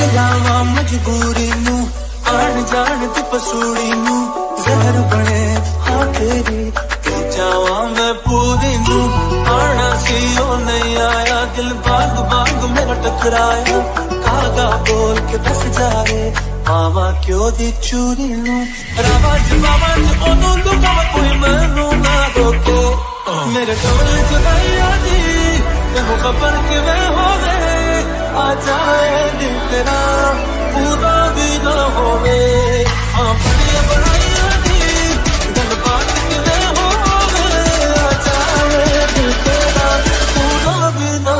तेनू आन जान नू। जहर बने हाँ तेरी जावा मैं पूरी आना सी ओ नहीं आया, दिल बाग बाग मेरा टकराया। कागा बोल के दस जाए पावा क्यों दी चूरी रावा जवावा च ओनू लुका कोई मैनू ना रोके। मेरे कमल जुदाइया दी, तेनू खबर किवें होवे? जाए दिल तेरा पूरा भी ना होवे अपने आ जाए दिल पूरा भी ना